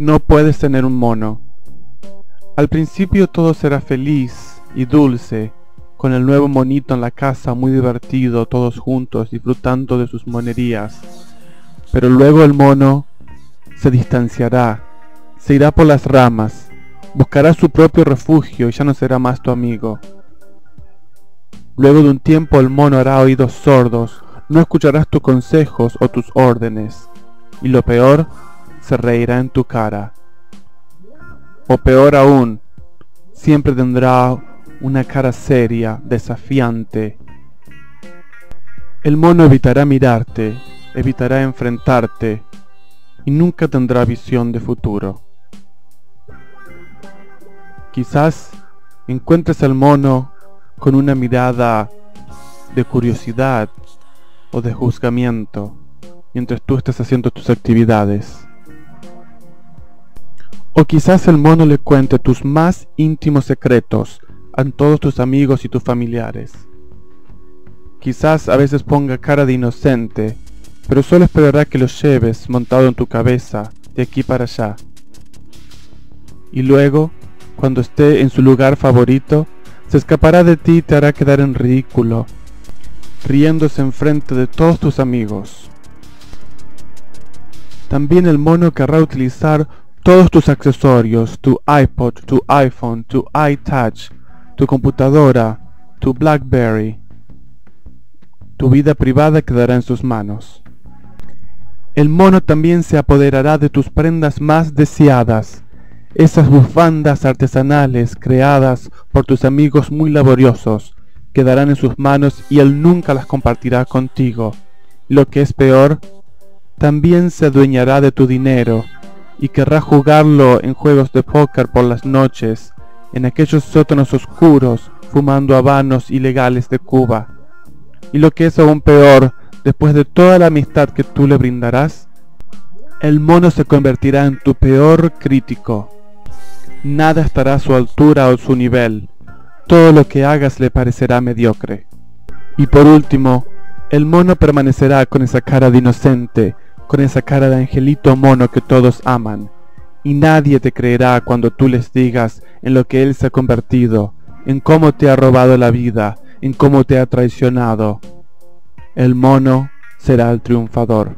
no puedes tener un mono. Al principio todo será feliz y dulce, con el nuevo monito en la casa muy divertido, todos juntos disfrutando de sus monerías. Pero luego el mono se distanciará, se irá por las ramas, buscará su propio refugio y ya no será más tu amigo. Luego de un tiempo el mono hará oídos sordos, no escucharás tus consejos o tus órdenes, y lo peor, se reirá en tu cara. O peor aún, siempre tendrá una cara seria, desafiante. El mono evitará mirarte, evitará enfrentarte, y nunca tendrá visión de futuro. Quizás encuentres al mono con una mirada de curiosidad o de juzgamiento mientras tú estás haciendo tus actividades. O quizás el mono le cuente tus más íntimos secretos a todos tus amigos y tus familiares. Quizás a veces ponga cara de inocente, pero solo esperará que lo lleves montado en tu cabeza de aquí para allá. Y luego, cuando esté en su lugar favorito, se escapará de ti y te hará quedar en ridículo, riéndose enfrente de todos tus amigos. También el mono querrá utilizar todos tus accesorios, tu iPod, tu iPhone, tu iTouch, tu computadora, tu BlackBerry. Tu vida privada quedará en sus manos. El mono también se apoderará de tus prendas más deseadas, esas bufandas artesanales creadas por tus amigos muy laboriosos quedarán en sus manos y él nunca las compartirá contigo. Lo que es peor, también se adueñará de tu dinero y querrá jugarlo en juegos de póker por las noches, en aquellos sótanos oscuros, fumando habanos ilegales de Cuba. Y lo que es aún peor, después de toda la amistad que tú le brindarás, el mono se convertirá en tu peor crítico nada estará a su altura o su nivel, todo lo que hagas le parecerá mediocre. Y por último, el mono permanecerá con esa cara de inocente, con esa cara de angelito mono que todos aman, y nadie te creerá cuando tú les digas en lo que él se ha convertido, en cómo te ha robado la vida, en cómo te ha traicionado. El mono será el triunfador.